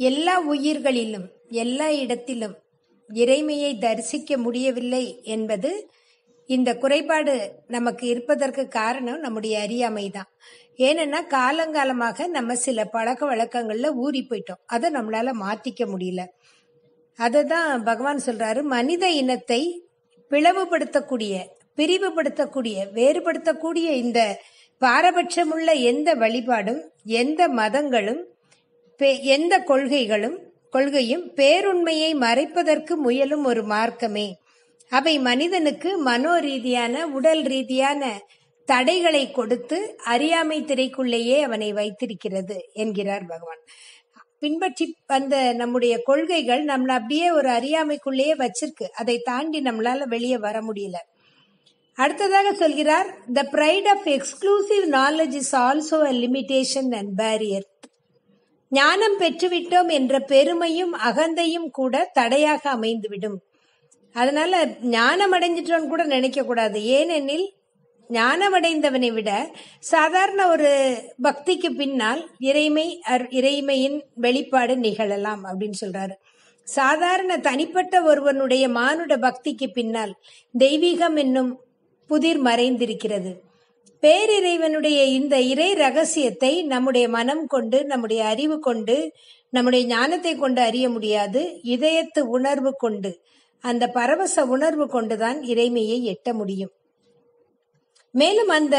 எல்லா உயிர்களிலும் எல்லா இடத்திலும் இறைமையை தரிசிக்க முடியவில்லை என்பது இந்த குறைபாடு நமக்கு இருப்பதற்கு காரணம் நம்முடைய அறியாமை தான் ஏன்னா காலங்காலமாக நம்ம சில பழக்க வழக்கங்கள்ல ஊறி போயிட்டோம். அதை நம்மளால மாத்திக்க முடியல. அததான் பகவான் சொல்றாரு மனித இனத்தை பிளவுபடுத்தக்கூடிய பிரிவுபடுத்தக்கூடிய வேறுபடுத்தக்கூடிய இந்த பாரபட்சமுள்ள எந்த வழிபாடும் எந்த மதங்களும் எந்த கொள்கைகளும் கொள்கையும் பேருண்மையை மறைப்பதற்கு முயலும் ஒரு மார்க்கமே. அவை மனிதனுக்கு மனோ ரீதியான உடல் ரீதியான தடைகளை கொடுத்து அறியாமை திரைக்குள்ளேயே அவனை வைத்திருக்கிறது என்கிறார் பகவான். பின்பற்றி வந்த நம்முடைய கொள்கைகள் நம்மளை அப்படியே ஒரு அறியாமைக்குள்ளேயே வச்சிருக்கு. அதை தாண்டி நம்மளால வெளியே வர முடியல. அடுத்ததாக சொல்கிறார் the pride of exclusive knowledge is also a limitation and barrier ஞானம் பெற்றுவிட்டோம் என்ற பெருமையும் அகந்தையும் கூட தடையாக அமைந்துவிடும். அதனால ஞானம் அடைஞ்சிட்டோம்னு கூட நினைக்க கூடாது. ஏனெனில் ஞானம் அடைந்தவனை விட சாதாரண ஒரு பக்திக்கு பின்னால் இறைமை அர்- இறைமையின் வெளிப்பாடு நிகழலாம் அப்படின்னு சொல்றாரு. சாதாரண தனிப்பட்ட ஒருவனுடைய மானுட பக்திக்கு பின்னால் தெய்வீகம் என்னும் புதிர் மறைந்திருக்கிறது. பேரிறைவனுடைய இந்த இறை ரகசியத்தை நம்முடைய மனம் கொண்டு நம்முடைய அறிவு கொண்டு நம்முடைய ஞானத்தை கொண்டு அறிய முடியாது. இதயத்து உணர்வு கொண்டு அந்த பரவச உணர்வு கொண்டுதான் இறைமையை எட்ட முடியும். மேலும் அந்த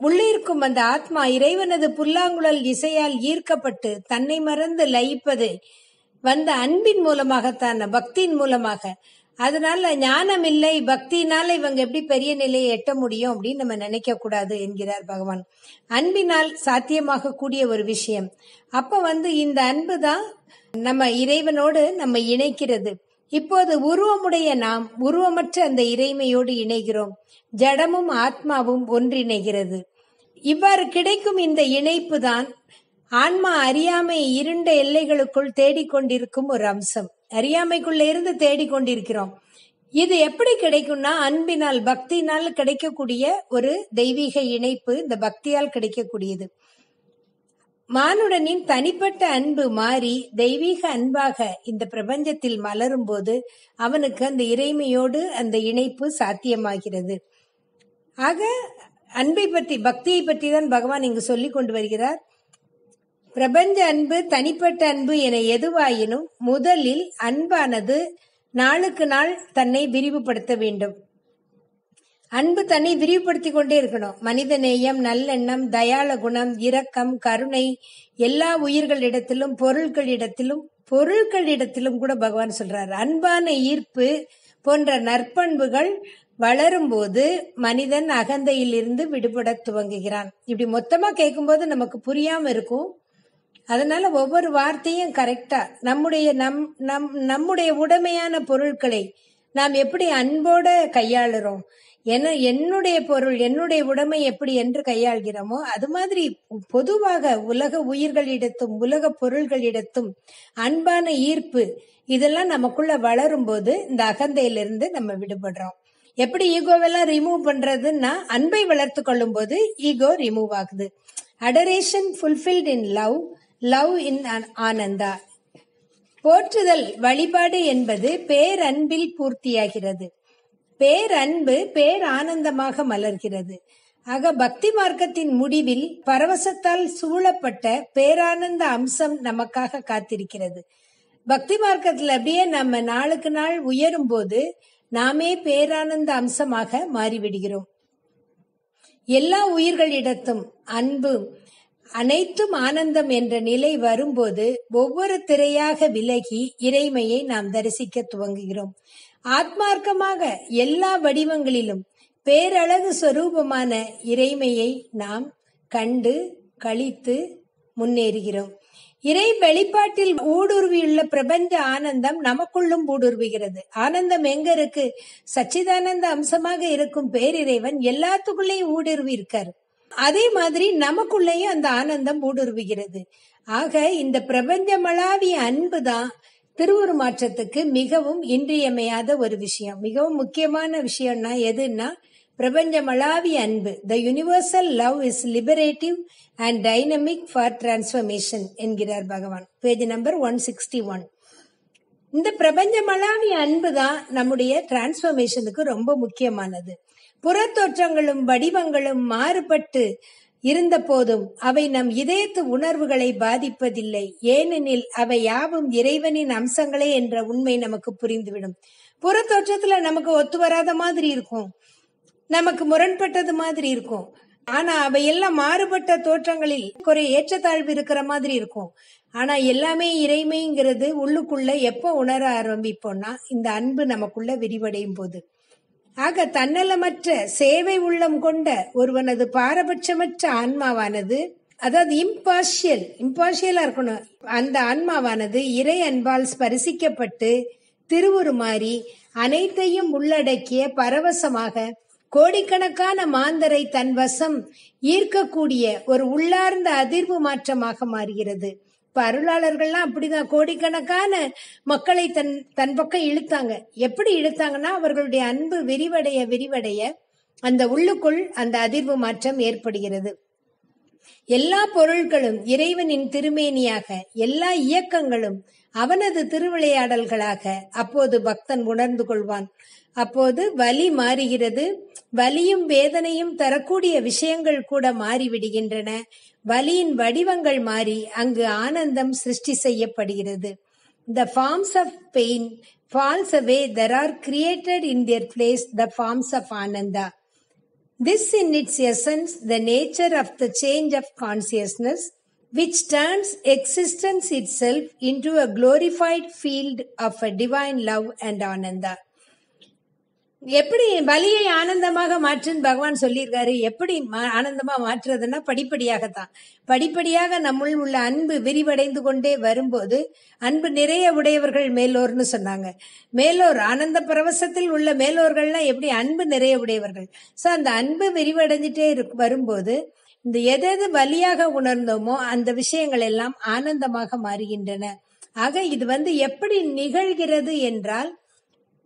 உள்ளே இருக்கும் அந்த ஆத்மா இறைவனது புல்லாங்குழல் இசையால் ஈர்க்கப்பட்டு தன்னை மறந்து லயிப்பது வந்த அன்பின் மூலமாகத்தான் பக்தியின் மூலமாக அதனால ஞானம் இல்லை பக்தினால இவங்க எப்படி பெரிய நிலையை எட்ட முடியும் அப்படின்னு நம்ம நினைக்க கூடாது என்கிறார் பகவான். அன்பினால் சாத்தியமாக கூடிய ஒரு விஷயம். அப்ப வந்து இந்த அன்பு தான் நம்ம இறைவனோடு நம்ம இணைக்கிறது. இப்போது உருவமுடைய நாம் உருவமற்ற அந்த இறைமையோடு இணைகிறோம். ஜடமும் ஆத்மாவும் ஒன்றிணைகிறது. இவ்வாறு கிடைக்கும் இந்த இணைப்பு தான் ஆன்மா அறியாமை இருண்ட எல்லைகளுக்குள் தேடிக்கொண்டிருக்கும் ஒரு அம்சம். அறியாமைக்குள்ள இருந்து தேடிக்கொண்டிருக்கிறோம். இது எப்படி கிடைக்கும்னா அன்பினால் பக்தியினால் கிடைக்கக்கூடிய ஒரு தெய்வீக இணைப்பு இந்த பக்தியால் கிடைக்கக்கூடியது. மானுடனின் தனிப்பட்ட அன்பு மாறி தெய்வீக அன்பாக இந்த பிரபஞ்சத்தில் மலரும் போது அவனுக்கு அந்த இறைமையோடு அந்த இணைப்பு சாத்தியமாகிறது. ஆக அன்பை பற்றி பக்தியை பற்றி தான் பகவான் இங்கு சொல்லி கொண்டு வருகிறார். பிரபஞ்ச அன்பு தனிப்பட்ட அன்பு என எதுவாயினும் முதலில் அன்பானது நாளுக்கு நாள் தன்னை விரிவுபடுத்த வேண்டும். அன்பு தன்னை விரிவுபடுத்தி கொண்டே இருக்கணும். மனித நேயம் நல்லெண்ணம் தயாள குணம் இரக்கம் கருணை எல்லா உயிர்களிடத்திலும் பொருட்களிடத்திலும் பொருட்களிடத்திலும் கூட பகவான் சொல்றார். அன்பான ஈர்ப்பு போன்ற நற்பண்புகள் வளரும்போது மனிதன் அகந்தையிலிருந்து விடுபட துவங்குகிறான். இப்படி மொத்தமா கேட்கும்போது நமக்கு புரியாம இருக்கும். அதனால ஒவ்வொரு வார்த்தையும் கரெக்டா நம்முடைய நம் நம் நம்முடைய உடமையான பொருட்களை நாம் எப்படி அன்போட கையாளுறோம்? என்ன என்னுடைய பொருள் என்னுடைய உடைமை எப்படி என்று கையாள்கிறோமோ அது மாதிரி பொதுவாக உலக உயிர்களிடத்தும் உலக பொருள்களிடத்தும் அன்பான ஈர்ப்பு இதெல்லாம் நமக்குள்ள வளரும் போது இந்த அகந்தையிலிருந்து நம்ம விடுபடுறோம். எப்படி ஈகோவெல்லாம் ரிமூவ் பண்றதுன்னா அன்பை வளர்த்து கொள்ளும் போது ஈகோ ரிமூவ் ஆகுது. Adoration fulfilled in love love in Ananda. போற்றுதல் வழிபாடு என்பது பேரன்பில் பூர்த்தியாகிறது. பேரன்பு பேர் ஆனந்தமாக மலர்கிறது. ஆக பக்தி மார்க்கத்தின் முடிவில் பரவசத்தால் சூழப்பட்ட பேரானந்த அம்சம் நமக்காக காத்திருக்கிறது. பக்தி மார்க்கத்துல அப்படியே நம்ம நாளுக்கு நாள் உயரும் போது நாமே பேரானந்த அம்சமாக மாறிவிடுகிறோம். எல்லா உயிர்களிடத்தும் அன்பும் அனைத்தும் ஆனந்தம் என்ற நிலை வரும்போது ஒவ்வொரு திரையாக விலகி இறைமையை நாம் தரிசிக்க துவங்குகிறோம். ஆத்மார்க்கமாக எல்லா வடிவங்களிலும் பேரழகு சொரூபமான இறைமையை நாம் கண்டு கழித்து முன்னேறுகிறோம். இறை வெளிப்பாட்டில் ஊடுருவியுள்ள பிரபஞ்ச ஆனந்தம் நமக்குள்ளும் ஊடுருவுகிறது. ஆனந்தம் எங்க இருக்கு? சச்சிதானந்த அம்சமாக இருக்கும் பேரிறைவன் எல்லாத்துக்குள்ளேயும் ஊடுருவி இருக்காரு அதே மாதிரி நமக்குள்ளேயும் அந்த ஆனந்தம் ஊடுருவுகிறது. ஆக இந்த பிரபஞ்சமளாவிய அன்பு தான் திருவுரு மாற்றத்துக்கு மிகவும் இன்றியமையாத ஒரு விஷயம். மிகவும் முக்கியமான விஷயம்னா எதுன்னா பிரபஞ்சமளாவிய அன்பு. The universal love is liberative and dynamic for transformation என்கிறார் பகவான். Page number one sixty one இந்த பிரபஞ்சமளாவிய அன்பு தான் நம்முடைய டிரான்ஸ்ஃபர்மேஷனுக்கு ரொம்ப முக்கியமானது. புறத்தோற்றங்களும் வடிவங்களும் மாறுபட்டு இருந்த போதும் அவை நம் இதயத்து உணர்வுகளை பாதிப்பதில்லை. ஏனெனில் அவை யாவும் இறைவனின் அம்சங்களே என்ற உண்மை நமக்கு புரிந்துவிடும். புறத்தோற்றத்துல நமக்கு ஒத்து வராத மாதிரி இருக்கும். நமக்கு முரண்பட்டது மாதிரி இருக்கும். ஆனா அவையெல்லாம் மாறுபட்ட தோற்றங்களில் குறை ஏற்றத்தாழ்வு இருக்கிற மாதிரி இருக்கும். ஆனா எல்லாமே இறைமைங்கிறது உள்ளுக்குள்ள எப்போ உணர ஆரம்பிப்போம்னா இந்த அன்பு நமக்குள்ள விரிவடையும் போது. ஆக தன்னலமற்ற சேவை உள்ளம் கொண்ட ஒருவனது பாரபட்சமற்ற ஆன்மாவானது அதாவது இம்பார்ஷியல் இம்பார்ஷியலா இருக்கணும். அந்த ஆன்மாவானது இறை அன்பால் ஸ்பரிசிக்கப்பட்டு திருவுருமாறி அனைத்தையும் உள்ளடக்கிய பரவசமாக கோடிக்கணக்கான மாந்தரை தன் வசம் ஈர்க்கக்கூடிய ஒரு உள்ளார்ந்த அதிர்வு மாற்றமாக மாறுகிறது. இப்ப அருளாளர்கள்லாம் அப்படிதான். கோடிக்கணக்கான மக்களை தன் தன் பக்கம் இழுத்தாங்க. எப்படி இழுத்தாங்கன்னா அவர்களுடைய அன்பு விரிவடைய விரிவடைய அந்த உள்ளுக்குள் அந்த அதிர்வு மாற்றம் ஏற்படுகிறது. எல்லா பொருள்களும் இறைவனின் திருமேனியாக எல்லா இயக்கங்களும் அவனது திருவிளையாடல்களாக அப்போது பக்தன் உணர்ந்து கொள்வான். அப்போது வலி மாறுகிறது. வலியும் வேதனையும் தரக்கூடிய விஷயங்கள் கூட மாறிவிடுகின்றன. வலியின் வடிவங்கள் மாறி அங்கு ஆனந்தம் சிருஷ்டி செய்யப்படுகிறது the forms of pain falls away there are created in their place the forms of Ananda this in its essence the nature of the change of consciousness which turns existence itself into a glorified field of a divine love and Ananda எப்படி வலியை ஆனந்தமாக மாற்றுன்னு பகவான் சொல்லியிருக்காரு. எப்படி மா- ஆனந்தமா மாற்றுறதுன்னா படிப்படியாகத்தான். படிப்படியாக நம்முள் உள்ள அன்பு விரிவடைந்து கொண்டே வரும்போது அன்பு நிறைய உடையவர்கள் மேலோர்னு சொன்னாங்க. மேலோர் ஆனந்த பரவசத்தில் உள்ள மேலோர்கள்லாம் எப்படி? அன்பு நிறைய உடையவர்கள். சோ அந்த அன்பு விரிவடைஞ்சிட்டே இருக்கு வரும்போது இந்த எது எது வலியாக உணர்ந்தோமோ அந்த விஷயங்கள் எல்லாம் ஆனந்தமாக மாறுகின்றன. ஆக இது வந்து எப்படி நிகழ்கிறது என்றால்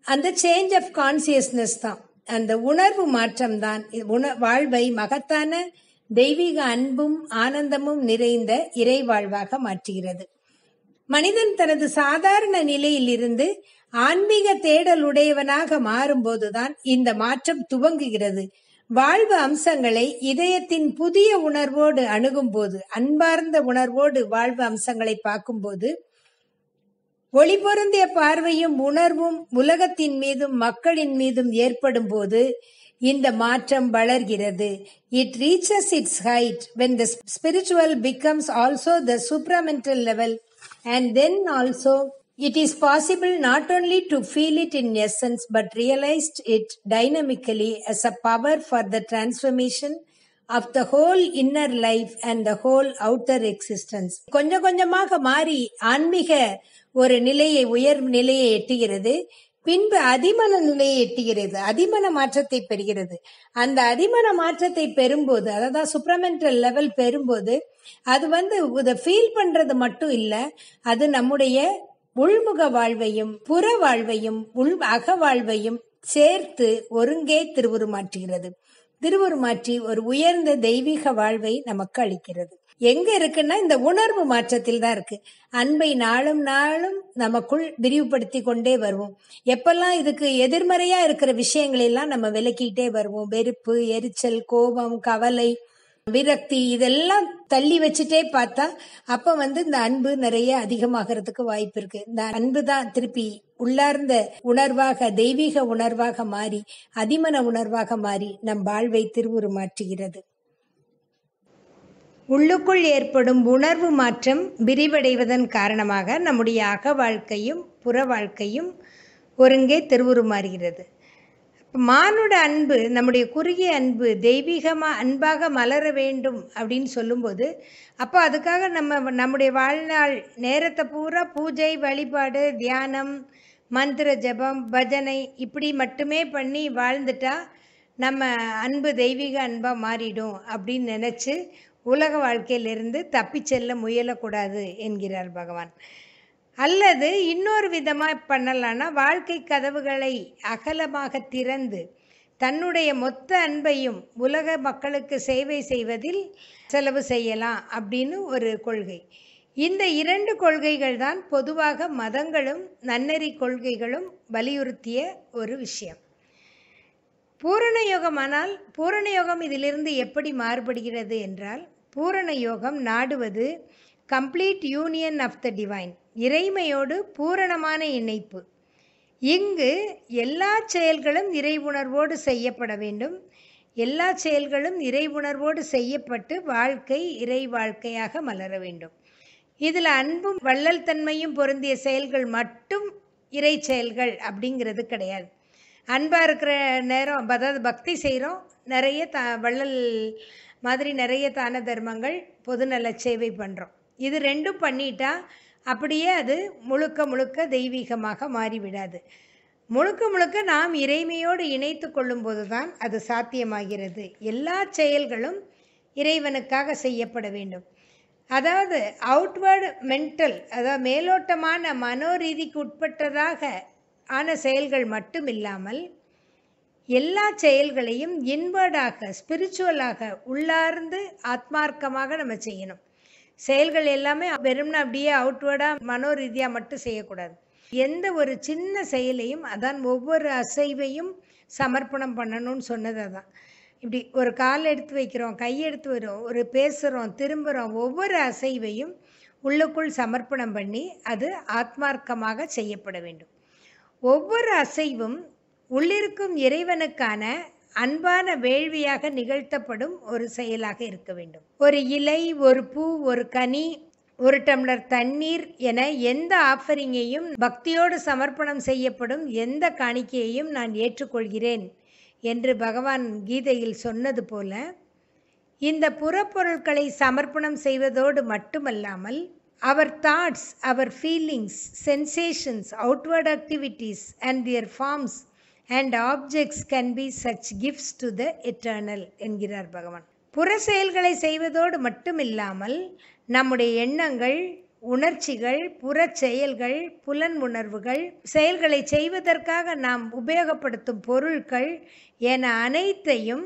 அந்த சேஞ்ச் ஆஃப் கான்சியஸ்னஸ் தான். அந்த உணர்வு மாற்றம் தான். உண வாழ்வை மகத்தான தெய்வீக அன்பும் ஆனந்தமும் நிறைந்த இறை வாழ்வாக மாற்றுகிறது. மனிதன் தனது சாதாரண நிலையில் இருந்து ஆன்மீக தேடல் உடையவனாக மாறும்போதுதான் இந்த மாற்றம் துவங்குகிறது. வாழ்வு அம்சங்களை இதயத்தின் புதிய உணர்வோடு அணுகும் போது அன்பார்ந்த உணர்வோடு வாழ்வு அம்சங்களை பார்க்கும்போது ஒளி பொருந்திய பார்வையும் உணர்வும் உலகத்தின் மீதும் மக்களின் மீதும் ஏற்படும் போது இந்த மாற்றம் வளர்கிறது. It reaches its height when the spiritual becomes also the supramental level and then also it is possible not only to feel it in essence but realised it dynamically as a power for the transformation of the whole inner life and the whole outer existence கொஞ்சம் கொஞ்சமாக மாறி ஆன்மீக ஒரு நிலையை உயர் நிலையை எட்டுகிறது. பின்பு அதிமன நிலையை எட்டுகிறது. அதிமன மாற்றத்தை பெறுகிறது. அந்த அதிமன மாற்றத்தை பெறும்போது அதாவது சுப்ரமெண்டல் லெவல் பெறும்போது அது வந்து இதை ஃபீல் பண்றது மட்டும் இல்ல அது நம்முடைய உள்முக வாழ்வையும் புற வாழ்வையும் உள் அக வாழ்வையும் சேர்த்து ஒருங்கே திருவுருமாற்றுகிறது. திருவுருமாற்றி ஒரு உயர்ந்த தெய்வீக வாழ்வை நமக்கு அளிக்கிறது. எங்க இருக்குன்னா இந்த உணர்வு மாற்றத்தில் தான் இருக்கு. அன்பை நாளும் நாளும் நமக்குள் விரிவுபடுத்தி கொண்டே வருவோம். எப்பெல்லாம் இதுக்கு எதிர்மறையா இருக்கிற விஷயங்களை எல்லாம் நம்ம விலக்கிட்டே வருவோம். வெறுப்பு எரிச்சல் கோபம் கவலை விரக்தி இதெல்லாம் தள்ளி வச்சுட்டே பார்த்தா அப்ப வந்து இந்த அன்பு நிறைய அதிகமாகிறதுக்கு வாய்ப்பு இருக்கு. இந்த அன்பு தான் திருப்பி உள்ளார்ந்த உணர்வாக தெய்வீக உணர்வாக மாறி அதிமன உணர்வாக மாறி நம் வாழ்வை திருவுருமாற்றுகிறது உள்ளுக்குள் ஏற்படும் உணர்வு மாற்றம் விரிவடைவதன் காரணமாக நம்முடைய அக வாழ்க்கையும் புற வாழ்க்கையும் ஒருங்கே திருவுருமாறுகிறது மானுட அன்பு நம்முடைய குறுகிய அன்பு தெய்வீகமாக அன்பாக மலர வேண்டும் அப்படின்னு சொல்லும்போது அப்போ அதுக்காக நம்ம நம்முடைய வாழ்நாள் நேரத்தை பூரா பூஜை வழிபாடு தியானம் மந்திர ஜபம் பஜனை இப்படி மட்டுமே பண்ணி வாழ்ந்துட்டா நம்ம அன்பு தெய்வீக அன்பாக மாறிடும் அப்படின்னு நினச்சி உலக வாழ்க்கையிலிருந்து தப்பிச் செல்ல முயலக்கூடாது என்கிறார் பகவான். அல்லது இன்னொரு விதமாக பண்ணலான்னா வாழ்க்கை கதவுகளை அகலமாக திறந்து தன்னுடைய மொத்த அன்பையும் உலக மக்களுக்கு சேவை செய்வதில் செலவு செய்யலாம் அப்படின்னு ஒரு கொள்கை. இந்த இரண்டு கொள்கைகள் தான் பொதுவாக மதங்களும் நன்னெறி கொள்கைகளும் வலியுறுத்திய ஒரு விஷயம். பூரண யோகம் ஆனால் பூரண யோகம் இதிலிருந்து எப்படி மாறுபடுகிறது என்றால் பூரண யோகம் நாடுவது complete union of the divine இறைமையோடு பூரணமான இணைப்பு. இங்கு எல்லா செயல்களும் இறைவுணர்வோடு செய்யப்பட வேண்டும். எல்லா செயல்களும் இறைவுணர்வோடு செய்யப்பட்டு வாழ்க்கை இறை வாழ்க்கையாக மலர வேண்டும். இதில் அன்பும் வள்ளல் தன்மையும் பொருந்திய செயல்கள் மட்டும் இறை செயல்கள் அப்படிங்கிறது கிடையாது. அன்பாக இருக்கிற நேரம் அதாவது பக்தி செய்கிறோம் நிறைய த வள்ளல் மாதிரி நிறைய தான தர்மங்கள் பொதுநல சேவை பண்ணுறோம் இது ரெண்டும் பண்ணிட்டா அப்படியே அது முழுக்க முழுக்க தெய்வீகமாக மாறிவிடாது. முழுக்க முழுக்க நாம் இறைமையோடு இணைத்து கொள்ளும்போது தான் அது சாத்தியமாகிறது. எல்லா செயல்களும் இறைவனுக்காக செய்யப்பட வேண்டும். அதாவது அவுட்வேர்டு மென்டல் அதாவது மேலோட்டமான மனோரீதிக்கு உட்பட்டதாக ஆன செயல்கள் மட்டும் இல்லாமல் எல்லா செயல்களையும் இன்வர்டாக ஸ்பிரிச்சுவலாக உள்ளார்ந்து ஆத்மார்க்கமாக நம்ம செய்யணும். செயல்கள் எல்லாமே வெறும்னா அப்படியே அவுட்வேர்டாக மனோரீதியாக மட்டும் செய்யக்கூடாது. எந்த ஒரு சின்ன செயலையும் அதான் ஒவ்வொரு அசைவையும் சமர்ப்பணம் பண்ணணும்னு சொன்னது அதான். இப்படி ஒரு கால் எடுத்து வைக்கிறோம் கை எடுத்து வரும் ஒரு பேசுகிறோம் திரும்புகிறோம் ஒவ்வொரு அசைவையும் உள்ளுக்குள் சமர்ப்பணம் பண்ணி அது ஆத்மார்க்கமாக செய்யப்பட வேண்டும். ஒவ்வொரு அசைவும் உள்ளிருக்கும் இறைவனுக்கான அன்பான வேள்வியாக நிகழ்த்தப்படும் ஒரு செயலாக இருக்க வேண்டும். ஒரு இலை ஒரு பூ ஒரு கனி ஒரு டம்ளர் தண்ணீர் என எந்த ஆஃபரிங்கையும் பக்தியோடு சமர்ப்பணம் செய்யப்படும் எந்த காணிக்கையையும் நான் ஏற்றுக்கொள்கிறேன் என்று பகவான் கீதையில் சொன்னது போல இந்த புறப்பொருட்களை சமர்ப்பணம் செய்வதோடு மட்டுமல்லாமல் our thoughts our feelings sensations outward activities and their forms and objects can be such gifts to the eternal என்கிறார் பகவான். புற செயல்களை செய்வதோடு மட்டுமில்லாமல் நம்முடைய எண்ணங்கள் உணர்ச்சிகள் புற செயல்கள் புலன் உணர்வுகள் செயல்களை செய்வதற்காக நாம் உபயோகப்படுத்தும் பொருட்கள் என அனைத்தையும்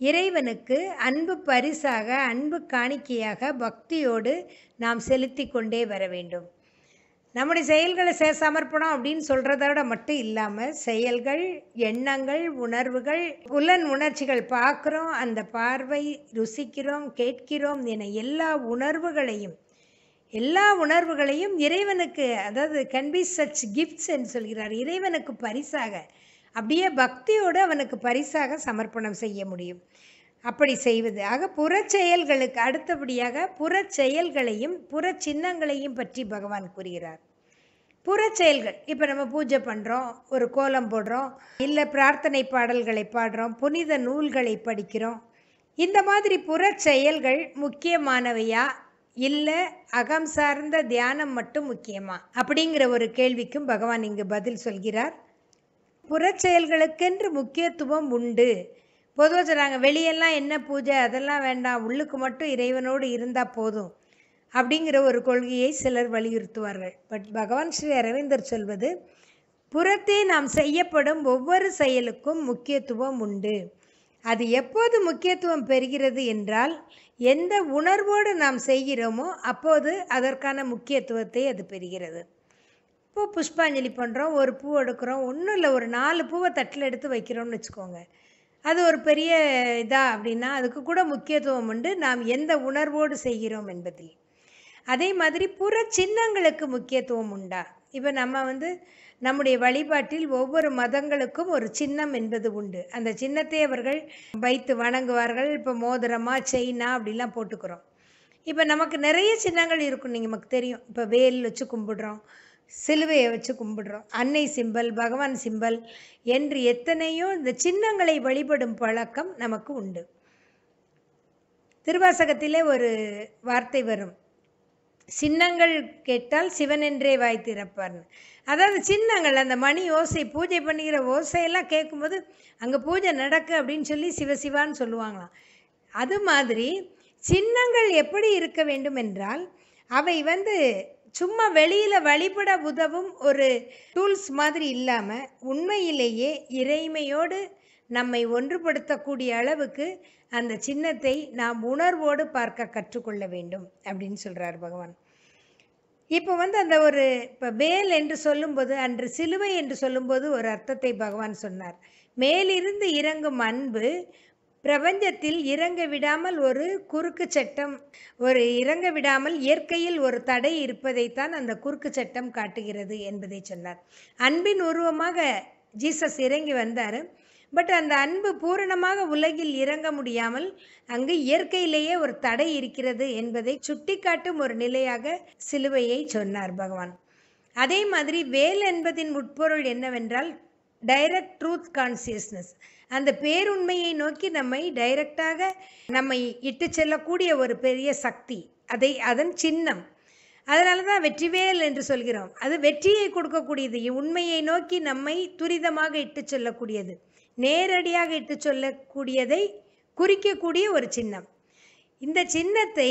இறைவனுக்கு அன்பு பரிசாக அன்பு காணிக்கையாக பக்தியோடு நாம் செலுத்தி கொண்டே வர வேண்டும். நம்முடைய செயல்களை சே சமர்ப்பணம் அப்படின்னு சொல்கிறதோட மட்டும் இல்லாமல் செயல்கள் எண்ணங்கள் உணர்வுகள் புலன் உணர்ச்சிகள் பார்க்குறோம் அந்த பார்வை ருசிக்கிறோம் கேட்கிறோம் என எல்லா உணர்வுகளையும் எல்லா உணர்வுகளையும் இறைவனுக்கு அதாவது கன் பி சச் கிஃப்ட்ஸ் என்று சொல்கிறார் இறைவனுக்கு பரிசாக அப்படியே பக்தியோடு அவனுக்கு பரிசாக சமர்ப்பணம் செய்ய முடியும். அப்படி செய்வது. ஆக புறச்செயல்களுக்கு அடுத்தபடியாக புறச்செயல்களையும் புற சின்னங்களையும் பற்றி பகவான் கூறுகிறார். புறச்செயல்கள் இப்போ நம்ம பூஜை பண்ணுறோம் ஒரு கோலம் போடுறோம் இல்லை பிரார்த்தனை பாடல்களை பாடுறோம் புனித நூல்களை படிக்கிறோம். இந்த மாதிரி புறச்செயல்கள் முக்கியமானவையா? இல்லை அகம் சார்ந்த தியானம் மட்டும் முக்கியமா? அப்படிங்கிற ஒரு கேள்விக்கும் பகவான் இங்கு பதில் சொல்கிறார். புறச்செயல்களுக்கென்று முக்கியத்துவம் உண்டு. பொதுவாக சொல்கிறாங்க வெளியெல்லாம் என்ன பூஜை? அதெல்லாம் வேண்டாம். உள்ளுக்கு மட்டும் இறைவனோடு இருந்தால் போதும். அப்படிங்கிற ஒரு கொள்கையை சிலர் வலியுறுத்துவார்கள். பட் பகவான் ஸ்ரீ அரவிந்தர் சொல்வது புறத்தே நாம் செய்யப்படும் ஒவ்வொரு செயலுக்கும் முக்கியத்துவம் உண்டு. அது எப்போது முக்கியத்துவம் பெறுகிறது என்றால் எந்த உணர்வோடு நாம் செய்கிறோமோ அப்போது அதற்கான முக்கியத்துவத்தை அது பெறுகிறது. இப்போ புஷ்பாஞ்சலி பண்ணுறோம் ஒரு பூ எடுக்கிறோம் ஒன்றும் இல்லை ஒரு நாலு பூவை தட்டில் எடுத்து வைக்கிறோம்னு வச்சுக்கோங்க. அது ஒரு பெரிய இதா அப்படின்னா அதுக்கு கூட முக்கியத்துவம் உண்டு. நாம் எந்த உணர்வோடு செய்கிறோம் என்பதில். அதே மாதிரி புற சின்னங்களுக்கு முக்கியத்துவம் உண்டா? இப்போ நம்ம வந்து நம்முடைய வழிபாட்டில் ஒவ்வொரு மதங்களுக்கும் ஒரு சின்னம் என்பது உண்டு. அந்த சின்னத்தை அவர்கள் வைத்து வணங்குவார்கள். இப்போ மோதிரமா செயினா அப்படிலாம் போட்டுக்கிறோம். இப்போ நமக்கு நிறைய சின்னங்கள் இருக்கும். நீங்கள் நமக்கு தெரியும். இப்போ வேல் வச்சு கும்பிடுறோம். சிலுவையை வச்சு கும்பிடுறோம். அன்னை சிம்பல் பகவான் சிம்பல் என்று எத்தனையோ இந்த சின்னங்களை வழிபடும் பழக்கம் நமக்கு உண்டு. திருவாசகத்திலே ஒரு வார்த்தை வரும். சின்னங்கள் கேட்டால் சிவனென்றே வாய் திறப்பார்னு. அதாவது சின்னங்கள் அந்த மணி ஓசை பூஜை பண்ணுகிற ஓசையெல்லாம் கேட்கும்போது அங்கே பூஜை நடக்கு அப்படின்னு சொல்லி சிவசிவான்னு சொல்லுவாங்களாம். அது மாதிரி சின்னங்கள் எப்படி இருக்க வேண்டும் என்றால் அவை வந்து சும்மா வெளியில் வழிபட உதவும் ஒரு டூல்ஸ் மாதிரி இல்லாமல் உண்மையிலேயே இறைமையோடு நம்மை ஒன்றுபடுத்தக்கூடிய அளவுக்கு அந்த சின்னத்தை நாம் உணர்வோடு பார்க்க கற்றுக்கொள்ள வேண்டும் அப்படின்னு சொல்கிறார் பகவான். இப்போ வந்து அந்த ஒரு இப்போ வேல் என்று சொல்லும்போது அன்று சிலுவை என்று சொல்லும்போது ஒரு அர்த்தத்தை பகவான் சொன்னார். மேலிருந்து இறங்கும் அன்பு பிரபஞ்சத்தில் இறங்க விடாமல் ஒரு குறுக்கு சட்டம் ஒரு இறங்க விடாமல் இயற்கையில் ஒரு தடை இருப்பதைத்தான் அந்த குறுக்கு சட்டம் காட்டுகிறது என்பதை சொன்னார். அன்பின் உருவமாக ஜீசஸ் இறங்கி வந்தார். பட் அந்த அன்பு பூரணமாக உலகில் இறங்க முடியாமல் அங்கு இயற்கையிலேயே ஒரு தடை இருக்கிறது என்பதை சுட்டிக்காட்டும் ஒரு நிலையாக சிலுவையை சொன்னார் பகவான். அதே மாதிரி வேல் என்பதின் உட்பொருள் என்னவென்றால் டைரக்ட் ட்ரூத் கான்சியஸ்னஸ் அந்த பேருண்மையை நோக்கி நம்மை டைரக்டாக நம்மை இட்டு செல்லக்கூடிய ஒரு பெரிய சக்தி. அதை அதன் சின்னம். அதனால தான் வெற்றிவேல் என்று சொல்கிறோம். அது வெற்றியை கொடுக்கக்கூடியது. உண்மையை நோக்கி நம்மை துரிதமாக இட்டு செல்லக்கூடியது. நேரடியாக இட்டு சொல்லக்கூடியதை குறிக்கக்கூடிய ஒரு சின்னம். இந்த சின்னத்தை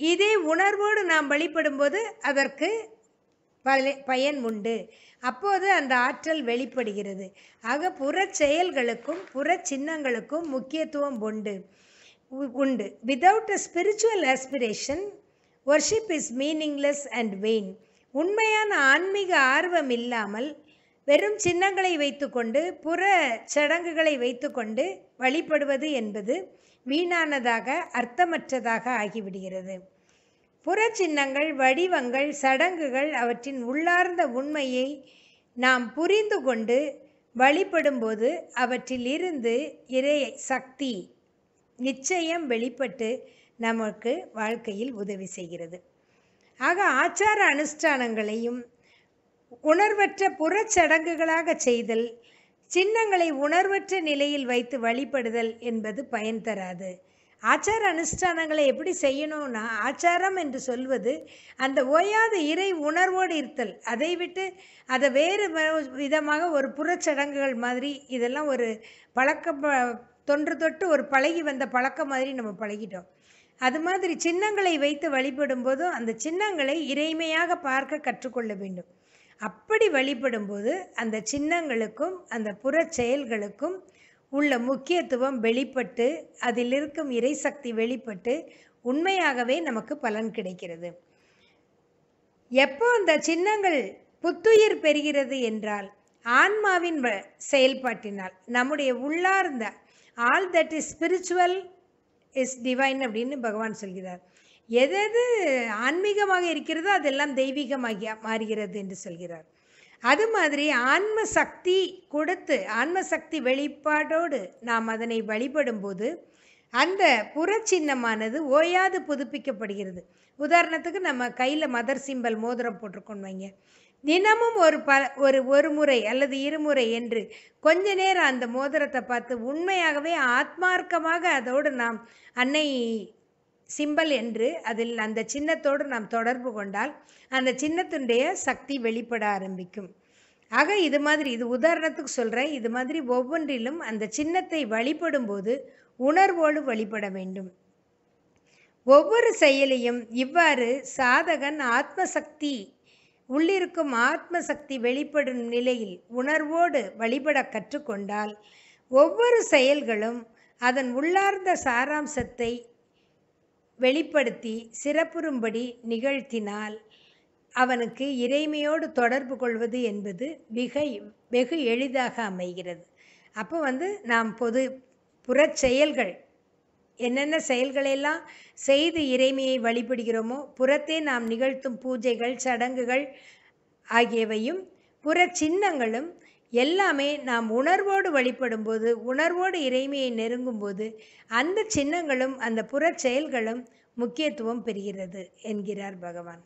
இதே உணர்வோடு நாம் வழிபடும்போது அதற்கு பல பயன் உண்டு. அப்போது அந்த ஆற்றல் வெளிப்படுகிறது. ஆக புற செயல்களுக்கும் புற சின்னங்களுக்கும் முக்கியத்துவம் உண்டு. உ- உண்டு. Without a spiritual aspiration worship is meaningless and vain உண்மையான ஆன்மீக ஆர்வம் இல்லாமல் வெறும் சின்னங்களை வைத்துக்கொண்டு புற சடங்குகளை வைத்துக்கொண்டு வழிபடுவது என்பது வீணானதாக அர்த்தமற்றதாக ஆகிவிடுகிறது. புறச்சின்னங்கள் வடிவங்கள் சடங்குகள் அவற்றின் உள்ளார்ந்த உண்மையை நாம் புரிந்து கொண்டு வழிபடும்போது அவற்றில் இருந்து இறை சக்தி நிச்சயம் வெளிப்பட்டு நமக்கு வாழ்க்கையில் உதவி செய்கிறது. ஆக ஆச்சார அனுஷ்டானங்களையும் உணர்வற்ற புறச்சடங்குகளாக செய்தல் சின்னங்களை உணர்வற்ற நிலையில் வைத்து வழிபடுதல் என்பது பயன் தராது. ஆச்சார அனுஷ்டானங்களை எப்படி செய்யணும்னா ஆச்சாரம் என்று சொல்வது அந்த ஓயாத இறை உணர்வோடு இருத்தல். அதை விட்டு அதை வேறு விதமாக ஒரு புறச்சடங்குகள் மாதிரி இதெல்லாம் ஒரு பழக்க தொன்று தொட்டு ஒரு பழகி வந்த பழக்கம் மாதிரி நம்ம பழகிட்டோம். அது மாதிரி சின்னங்களை வைத்து வழிபடும் போதும் அந்த சின்னங்களை இறைமையாக பார்க்க கற்றுக்கொள்ள வேண்டும். அப்படி வழிபடும்போது அந்த சின்னங்களுக்கும் அந்த புற செயல்களுக்கும் உள்ள முக்கியத்துவம் வெளிப்பட்டு அதில் இருக்கும் இறைசக்தி வெளிப்பட்டு உண்மையாகவே நமக்கு பலன் கிடைக்கிறது. எப்போ அந்த சின்னங்கள் புத்துயிர் பெறுகிறது என்றால் ஆன்மாவின் செயல்பாட்டினால் நம்முடைய உள்ளார்ந்த all that is spiritual is divine அப்படின்னு பகவான் சொல்கிறார். எதெது ஆன்மீகமாக இருக்கிறதோ அதெல்லாம் தெய்வீகமாகி மாறுகிறது என்று சொல்கிறார். அது மாதிரி ஆன்ம சக்தி கொடுத்து ஆன்ம சக்தி வெளிப்பாடோடு நாம் அதனை வழிபடும்போது அந்த புறச்சின்னமானது ஓயாது புதுப்பிக்கப்படுகிறது. உதாரணத்துக்கு நம்ம கையில் மதர் சிம்பல் மோதிரம் போட்டிருக்கோம் வைங்க. தினமும் ஒரு ப ஒரு ஒரு முறை அல்லது இருமுறை என்று கொஞ்ச நேரம் அந்த மோதிரத்தை பார்த்து உண்மையாகவே ஆத்மார்க்கமாக அதோடு நாம் அன்னை சிம்பல் என்று அதில் அந்த சின்னத்தோடு நாம் தொடர்பு கொண்டால் அந்த சின்னத்தினுடைய சக்தி வெளிப்பட ஆரம்பிக்கும். ஆக இது மாதிரி இது உதாரணத்துக்கு சொல்கிறேன் இது மாதிரி ஒவ்வொன்றிலும் அந்த சின்னத்தை வழிபடும்போது உணர்வோடு வழிபட வேண்டும். ஒவ்வொரு செயலையும் இவ்வாறு சாதகன் ஆத்மசக்தி உள்ளிருக்கும் ஆத்ம சக்தி வெளிப்படும் நிலையில் உணர்வோடு வழிபட கற்றுக்கொண்டால் ஒவ்வொரு செயல்களும் அதன் உள்ளார்ந்த சாராம்சத்தை வெளிப்படுத்தி சிறப்புறும்படி நிகழ்த்தினால் அவனுக்கு இறைமையோடு தொடர்பு கொள்வது என்பது மிக வெகு எளிதாக அமைகிறது. அப்போ வந்து நாம் பொது புறச் செயல்கள் என்னென்ன செயல்களெல்லாம் செய்து இறைமையை வழிபடுகிறோமோ புறத்தே நாம் நிகழ்த்தும் பூஜைகள் சடங்குகள் ஆகியவையும் புற சின்னங்களும் எல்லாமே நாம் உணர்வோடு வழிபடும்போது உணர்வோடு இறைமையை நெருங்கும்போது அந்த சின்னங்களும் அந்த புறச் செயல்களும் முக்கியத்துவம் பெறுகிறது என்கிறார் பகவான்.